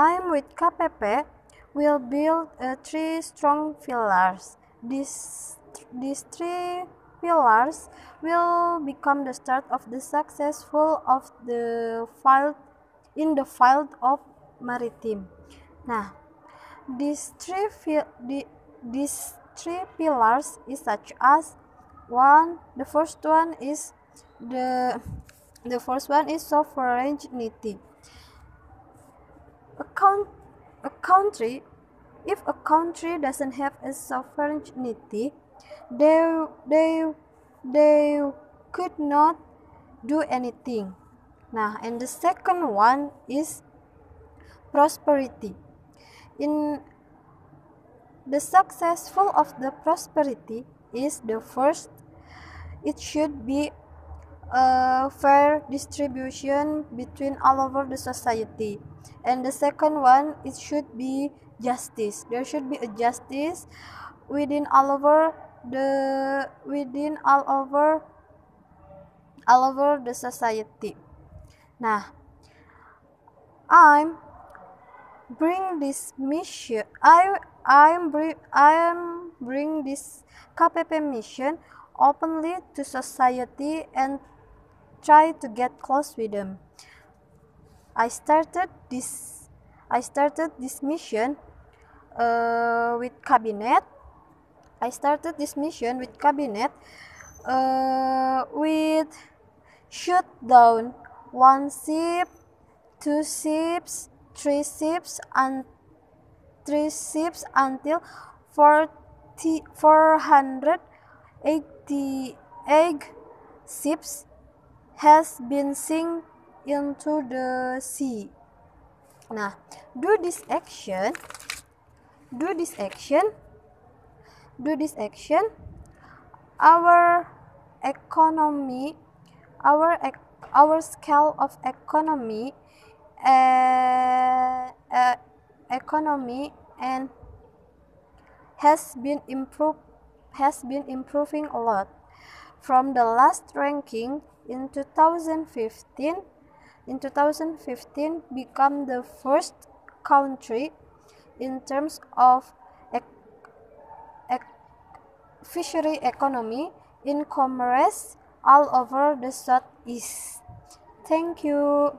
I'm with KPP will build uh, three strong pillars. These, these three pillars will become the start of the successful of the field in the field of maritime. Nah, these three the, these three pillars is such as one the first one is the the first one is sovereignty a, count, a country if a country doesn't have a sovereignty they they they could not do anything. Now and the second one is prosperity. In the successful of the prosperity is the first it should be a fair distribution between all over the society. And the second one it should be justice. There should be a justice within all over the within all over all over the society. Nah. I'm bring this mission i i'm bring i'm bring this kpp mission openly to society and try to get close with them. I started this I started this mission uh, with cabinet. I started this mission with cabinet uh, with shoot down one ship, two ships, three ships, and three ships until 40, 488 ships has been sink into the sea. Nah, do this action, do this action, do this action, our economy, our our scale of economy, uh, uh, economy and has been improved has been improving a lot from the last ranking in 2015 in 2015 become the first country in terms of ec ec fishery economy in commerce all over the southeast. Thank you